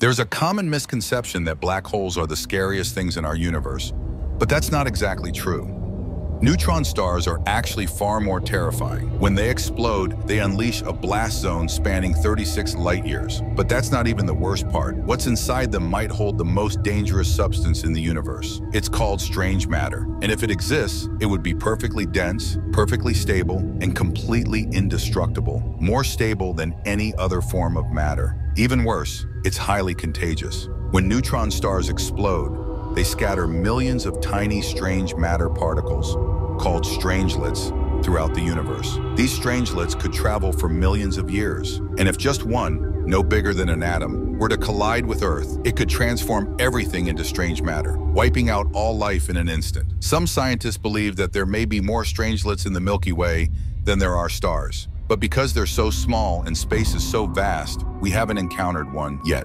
There's a common misconception that black holes are the scariest things in our universe, but that's not exactly true. Neutron stars are actually far more terrifying. When they explode, they unleash a blast zone spanning 36 light years. But that's not even the worst part. What's inside them might hold the most dangerous substance in the universe. It's called strange matter. And if it exists, it would be perfectly dense, perfectly stable, and completely indestructible. More stable than any other form of matter. Even worse, it's highly contagious. When neutron stars explode, they scatter millions of tiny strange matter particles, called strangelets, throughout the universe. These strangelets could travel for millions of years, and if just one, no bigger than an atom, were to collide with Earth, it could transform everything into strange matter, wiping out all life in an instant. Some scientists believe that there may be more strangelets in the Milky Way than there are stars. But because they're so small and space is so vast, we haven't encountered one yet.